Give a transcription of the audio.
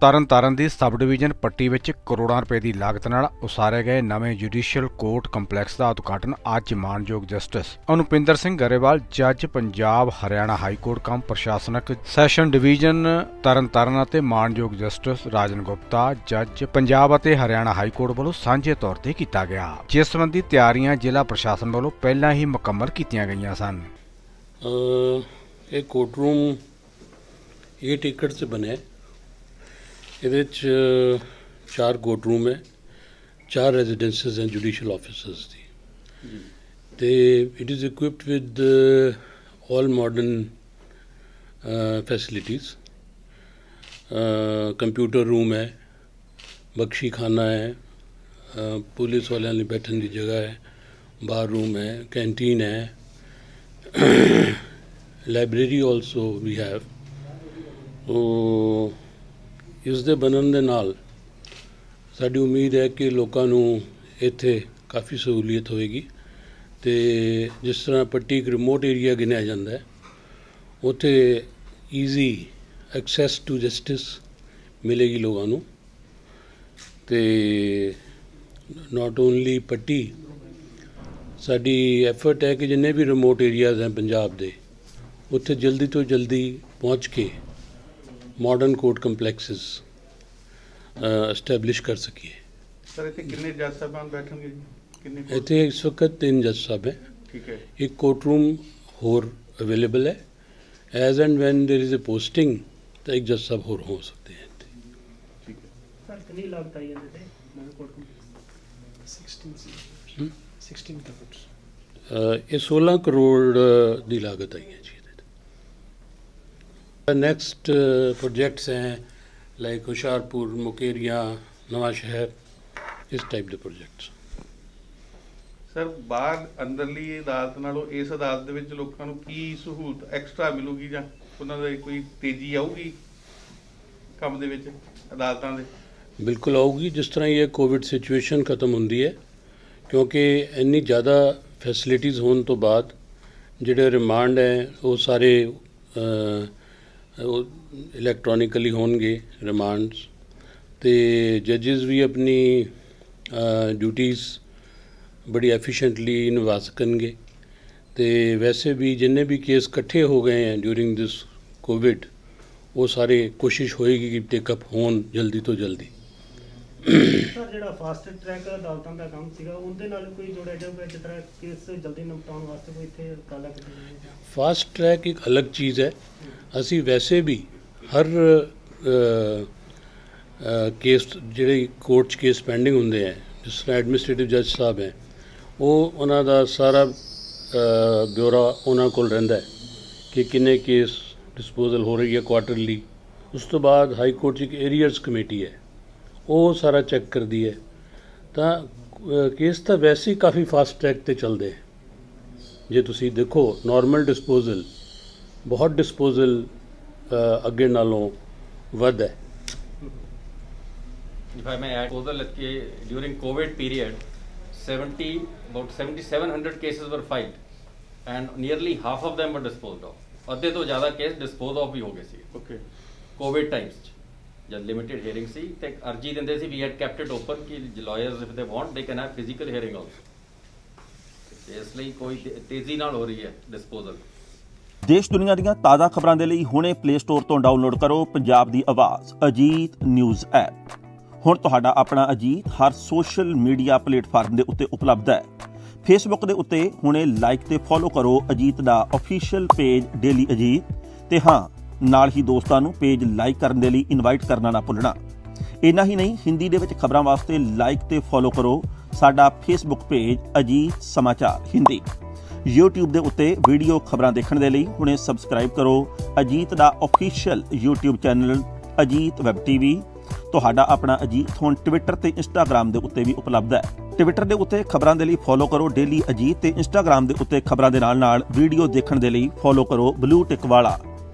ਤਰਨਤਾਰਨ ਦੀ sub division ਪੱਟੀ ਵਿੱਚ ਕਰੋੜਾਂ ਰੁਪਏ ਦੀ ਲਾਗਤ ਨਾਲ ਉਸਾਰੇ ਗਏ ਨਵੇਂ ਜੁਡੀਸ਼ੀਅਲ ਕੋਰਟ ਕੰਪਲੈਕਸ ਦਾ ਉਦਘਾਟਨ ਅੱਜ ਮਾਨਯੋਗ ਜਸਟਿਸ ਅਨੁਪਿੰਦਰ ਸਿੰਘ ਗਰੇਵਾਲ, ਜੱਜ Punjab Haryana high court cum ਪ੍ਰਸ਼ਾਸਨਕ session division Tarn Taran ਅਤੇ ਮਾਨਯੋਗ ਜਸਟਿਸ ਰਾਜਨ ਗੁਪਤਾ, ਜੱਜ ਪੰਜਾਬ ਅਤੇ ਹਰਿਆਣਾ ਹਾਈ ਕੋਰਟ ਵੱਲੋਂ ਸਾਂਝੇ ਤੌਰ ਤੇ ਕੀਤਾ ਗਿਆ। ਜਿਸ ਸੰਬੰਧੀ ਤਿਆਰੀਆਂ ਜ਼ਿਲ੍ਹਾ ਪ੍ਰਸ਼ਾਸਨ ਵੱਲੋਂ ਪਹਿਲਾਂ ਹੀ ਮੁਕੰਮਲ ਕੀਤੀਆਂ ਗਈਆਂ ਸਨ। ਇਹ ਕੋਰਟ ਰੂਮ 8 ਏਕੜ 'ਚ ਬਣਿਆ। ਇਹਦੇ 'ਚ ਚਾਰ ਕੋਰਟ ਰੂਮ ਹੈ ਚਾਰ ਰੈਜ਼ੀਡੈਂਸਸ ਐਂਡ ਜੁਡੀਸ਼ੀਅਲ ਆਫਿਸਰਸ ਦੀ ਤੇ it is equipped with all modern facilities computer room ਹੈ ਬਖਸ਼ੀ ਖਾਨਾ ਹੈ ਅ, ਪੁਲਿਸ ਵਾਲਿਆਂ ਲਈ ਬੈਠਣ ਦੀ ਜਗ੍ਹਾ ਹੈ ਬਾਰ ਰੂਮ ਹੈ ਕੈਂਟੀਨ ਹੈ library also we have so ਇਸ ਦੇ ਬਣਨ ਦੇ ਨਾਲ ਸਾਡੀ ਉਮੀਦ ਹੈ ਕਿ ਲੋਕਾਂ ਨੂੰ ਇੱਥੇ ਕਾਫੀ ਸਹੂਲੀਅਤ ਹੋਏਗੀ ਤੇ ਜਿਸ ਤਰ੍ਹਾਂ ਪੱਟੀ ਇੱਕ ਰਿਮੋਟ ਏਰੀਆ ਗਿਣਿਆ ਜਾਂਦਾ ਹੈ, ਉੱਥੇ ਈਜ਼ੀ ਐਕਸੈਸ ਟੂ ਜਸਟਿਸ ਮਿਲੇਗੀ ਲੋਕਾਂ ਨੂੰ ਤੇ ਨਾਟ ਓਨਲੀ ਪੱਟੀ, ਸਾਡੀ ਐਫਰਟ ਹੈ ਕਿ ਜਿੰਨੇ ਵੀ ਰਿਮੋਟ ਏਰੀਆਜ਼ ਹੈ ਪੰਜਾਬ ਦੇ, ਉੱਥੇ ਜਲਦੀ ਤੋਂ ਜਲਦੀ ਪਹੁੰਚ ਕੇ ਮਾਡਰਨ ਕੋਰਟ ਕੰਪਲੈਕਸਸ ਐਸਟੈਬਲਿਸ਼ ਕਰ ਸਕੀਏ ਸਰ ਇੱਥੇ ਕਿੰਨੇ ਜੱਜ ਸਾਹਿਬਾਨ ਬੈਠਣਗੇ ਜੀ ਕਿੰਨੇ ਕੋਰਟ? ਇੱਥੇ ਇਸ ਵਕਤ ਤਿੰਨ ਜੱਜ ਸਾਹਿਬ ਹੈ ਠੀਕ ਹੈ ਇੱਕ ਕੋਰਟ ਰੂਮ ਹੋਰ ਅਵੇਲੇਬਲ ਹੈ as and when there is a posting ਤਾਂ ਇੱਕ ਜੱਜ ਸਾਹਿਬ ਹੋਰ ਹੋ ਸਕਦੇ ਹੈ ਇੱਥੇ ਠੀਕ ਹੈ ਸਰ ਕਿੰਨੀ ਲਾਗਤ ਆਈ ਇਹਦੇ ਤੇ ਨਵੇਂ ਕੋਰਟ ਕੰਪਲੈਕਸ 16 ਸੀ ਹਮ? 16 ਕਰੋੜ ਅ, ਇਹ 16 ਕਰੋੜ ਅ, ਦੀ ਲਾਗਤ ਆਈ ਹੈ ਜੀ ਨੈਕਸਟ ਪ੍ਰੋਜੈਕਟਸ ਹੈ ਲਾਈਕ ਹੁਸ਼ਿਆਰਪੁਰ ਮੁਕੇਰੀਆਂ ਨਵਾਂ ਸ਼ਹਿਰ ਇਸ ਟਾਈਪ ਦੇ ਪ੍ਰੋਜੈਕਟਸ ਸਰ ਬਾਹਰ ਅੰਦਰਲੀ ਅਦਾਲਤ ਨਾਲੋਂ ਇਸ ਅਦਾਲਤ ਦੇ ਵਿੱਚ ਲੋਕਾਂ ਨੂੰ ਕੀ ਸਹੂਲਤ ਐਕਸਟਰਾ ਮਿਲੂਗੀ ਜਾਂ ਉਹਨਾਂ ਦੇ ਕੋਈ ਤੇਜ਼ੀ ਆਊਗੀ ਕੰਮ ਦੇ ਵਿੱਚ ਅਦਾਲਤਾਂ ਦੇ? ਬਿਲਕੁਲ ਆਊਗੀ ਜਿਸ ਤਰ੍ਹਾਂ ਇਹ ਕੋਵਿਡ ਸਿਚੁਏਸ਼ਨ ਖਤਮ ਹੁੰਦੀ ਹੈ ਕਿਉਂਕਿ ਇੰਨੀ ਜ਼ਿਆਦਾ ਫੈਸਿਲਿਟੀਜ਼ ਹੋਣ ਤੋਂ ਬਾਅਦ ਜਿਹੜੇ ਰਿਮਾਂਡ ਹੈ ਉਹ ਸਾਰੇ ਉਹ ਇਲੈਕਟ੍ਰੋਨਿਕਲੀ ਹੋਣਗੇ ਰਿਮਾਂਡਸ ਤੇ ਜੱਜਸ ਵੀ ਆਪਣੀ ਡਿਊਟੀਆਂ ਬੜੀ ਐਫੀਸ਼ੀਐਂਟਲੀ ਨਿਭਾ ਸਕਣਗੇ। ਤੇ ਵੈਸੇ ਵੀ ਜਿੰਨੇ ਵੀ ਕੇਸ ਇਕੱਠੇ ਹੋ ਗਏ ਹੈ ਡਿਊਰਿੰਗ ਦਿਸ ਕੋਵਿਡ ਉਹ ਸਾਰੇ ਕੋਸ਼ਿਸ਼ ਹੋਏਗੀ ਕਿ ਟੇਕਅਪ ਹੋਣ ਜਲਦੀ ਤੋਂ ਜਲਦੀ। ਸਰ ਜਿਹੜਾ ਫਾਸਟ ਟਰੈਕ ਅਦਾਲਤਾਂ ਦਾ ਕੰਮ ਸੀਗਾ ਉਹਦੇ ਨਾਲ ਕੋਈ ਜੋੜਿਆ ਜਾਊਗਾ ਜਿਸ ਤਰ੍ਹਾਂ ਕੇਸ ਜਲਦੀ ਨਿਪਟਾਉਣ ਵਾਸਤੇ ਕੋਈ ਇੱਥੇ ਕਾਲਾ ਕੀਤੀ ਫਾਸਟ ਟਰੈਕ ਇੱਕ ਅਲੱਗ ਚੀਜ਼ ਹੈ। ਅਸੀਂ ਵੈਸੇ ਵੀ ਹਰ ਕੇਸ ਜਿਹੜੇ ਕੋਰਟ 'ਚ ਕੇਸ ਪੈਂਡਿੰਗ ਹੁੰਦੇ ਹੈ ਜਿਸ ਤਰ੍ਹਾਂ ਐਡਮਿਨਿਸਟ੍ਰੇਟਿਵ ਜੱਜ ਸਾਹਿਬ ਹੈ ਉਹ ਉਹਨਾਂ ਦਾ ਸਾਰਾ ਅ, ਬਿਊਰਾ ਉਹਨਾਂ ਕੋਲ ਰਹਿੰਦਾ ਹੈ ਕਿ ਕਿੰਨੇ ਕੇਸ ਡਿਸਪੋਜ਼ਲ ਹੋ ਰਹੀ ਹੈ ਕੁਆਟਰਲੀ ਉਸ ਤੋਂ ਬਾਅਦ ਹਾਈ ਕੋਰਟ 'ਚ ਇੱਕ ਏਰੀਅਰਸ ਕਮੇਟੀ ਹੈ। ਉਹ ਸਾਰਾ ਚੈੱਕ ਕਰਦੀ ਹੈ ਤਾਂ ਕੇਸ ਤਾਂ ਵੈਸੇ ਹੀ ਕਾਫੀ ਫਾਸਟ ਟਰੈਕ ਤੇ ਚੱਲਦੇ ਜੇ ਤੁਸੀਂ ਦੇਖੋ ਨਾਰਮਲ ਡਿਸਪੋਜ਼ਲ ਬਹੁਤ ਡਿਸਪੋਜ਼ਲ ਅੱਗੇ ਨਾਲੋਂ ਵੱਧ ਹੈ If I may add, ke- during COVID period, 70, about 7,700 cases were filed and nearly half of them were disposed of. ਅੱਧੇ ਤੋਂ ਜ਼ਿਆਦਾ ਕੇਸ ਡਿਸਪੋਜ਼ ਆਫ ਵੀ ਹੋ ਗਏ ਸੀ ਓਕੇ ਕੋਵਿਡ ਟਾਈਮਸ 'ਚ ਜਦ ਲਿਮਿਟਡ ਹੀਅਰਿੰਗ ਸੀ ਤੇ ਅਰਜੀ ਦਿੰਦੇ ਸੀ we had kept it open ਕਿ lawyers if they want they can have physical hearing also ਇਸ ਲਈ ਕੋਈ ਤੇਜ਼ੀ ਨਾਲ ਹੋ ਰਹੀ ਹੈ ਡਿਸਪੋਜ਼ਲ ਦੇਸ਼ ਦੁਨੀਆ ਦੀਆਂ ਤਾਜ਼ਾ ਖਬਰਾਂ ਦੇ ਲਈ ਹੁਣੇ ਪਲੇ ਸਟੋਰ ਤੋਂ ਡਾਊਨਲੋਡ ਕਰੋ ਪੰਜਾਬ ਦੀ ਆਵਾਜ਼, ਅਜੀਤ ਨਿਊਜ਼ ਐਪ। ਹੁਣ ਤੁਹਾਡਾ ਆਪਣਾ ਅਜੀਤ ਹਰ ਸੋਸ਼ਲ ਮੀਡੀਆ ਪਲੇਟਫਾਰਮ ਦੇ ਉੱਤੇ ਉਪਲਬਧ ਹੈ। ਫੇਸਬੁੱਕ ਦੇ ਉੱਤੇ ਹੁਣੇ ਲਾਈਕ ਤੇ ਫੋਲੋ ਕਰੋ ਅਜੀਤ ਦਾ ਅਫੀਸ਼ੀਅਲ ਪੇਜ ਡੇਲੀ ਅਜੀਤ ਤੇ ਹਾਂ ਨਾਲ ਹੀ ਦੋਸਤਾਂ ਨੂੰ ਪੇਜ ਲਾਈਕ ਕਰਨ ਦੇ ਲਈ ਇਨਵਾਈਟ ਕਰਨਾ ਨਾ ਭੁੱਲਣਾ। ਇੰਨਾ ਹੀ ਨਹੀਂ, ਹਿੰਦੀ ਦੇ ਵਿੱਚ ਖਬਰਾਂ ਵਾਸਤੇ ਲਾਈਕ ਤੇ ਫੋਲੋ ਕਰੋ। ਸਾਡਾ ਫੇਸਬੁੱਕ ਪੇਜ ਅਜੀਤ ਸਮਾਚਾਰ ਹਿੰਦੀ। YouTube ਦੇ ਉੱਤੇ ਵੀਡੀਓ ਖਬਰਾਂ ਦੇਖਣ ਦੇ ਲਈ ਹੁਣੇ ਸਬਸਕ੍ਰਾਈਬ ਕਰੋ। ਅਜੀਤ ਦਾ official YouTube channel Ajit web TV ਤੁਹਾਡਾ ਆਪਣਾ ਅਜੀਤ ਹੁਣ ਟਵਿੱਟਰ ਤੇ ਇੰਸਟਾਗ੍ਰam ਦੇ ਉੱਤੇ ਵੀ ਉਪਲਬਧ ਹੈ। ਟਵਿੱਟਰ ਦੇ ਉੱਤੇ ਖਬਰਾਂ ਦੇ ਲਈ ਫੋਲੋ ਕਰੋ ਡੇਲੀ ਅਜੀਤ ਤੇ ਇੰਸਟਾਗ੍ਰam ਦੇ ਉੱਤੇ ਖਬਰਾਂ ਦੇ ਨਾਲ-ਨਾਲ ਵੀਡੀਓ ਦੇਖਣ ਦੇ ਲਈ ਫੋਲੋ ਕਰੋ ਬਲੂ ਟਿਕ ਵਾਲਾ।